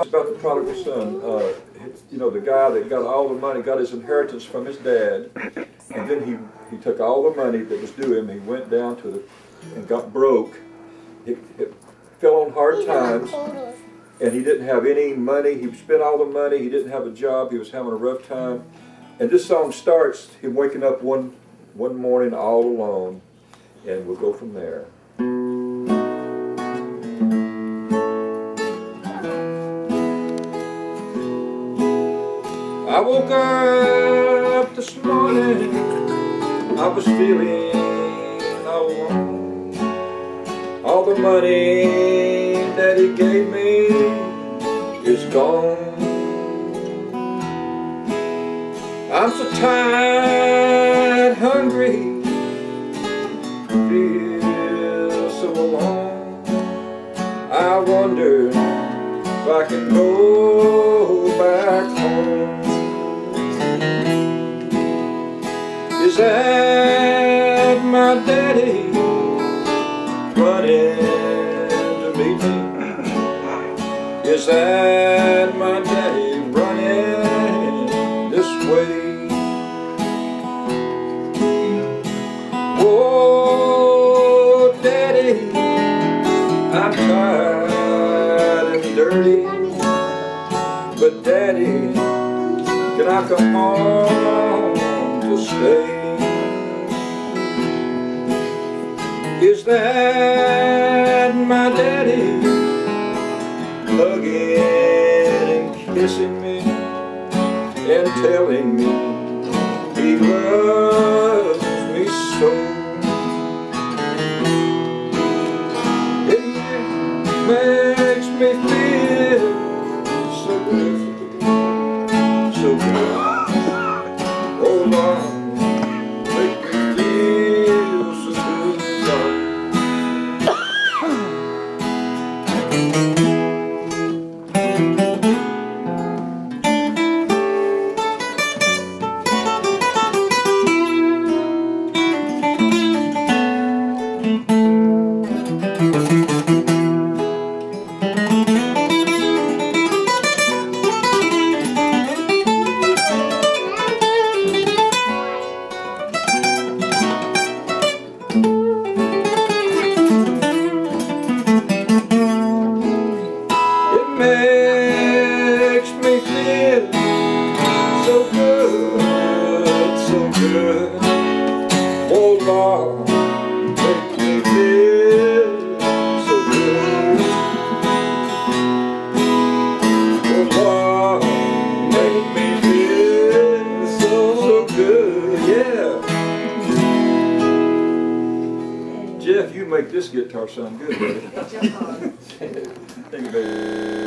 about the prodigal son. Uh, you know, the guy that got all the money, got his inheritance from his dad, and then he, he took all the money that was due him. He went down to the and got broke. He, he fell on hard times, and he didn't have any money. He spent all the money. He didn't have a job. He was having a rough time. And this song starts him waking up one one morning all alone, and we'll go from there. I woke up this morning, I was feeling alone. All the money that he gave me is gone. I'm so tired, hungry, feel so alone. I wonder if I can go back home. That my daddy running to meet me? Is that my daddy running this way? Oh, daddy, I'm tired and dirty, but daddy, can I come home to stay? That my daddy hugging and kissing me and telling me he loves me so? It makes me feel so good, so good. Makes me feel so good, so good. Oh Lord, Jeff, you make this guitar sound good, buddy. Thank you, baby.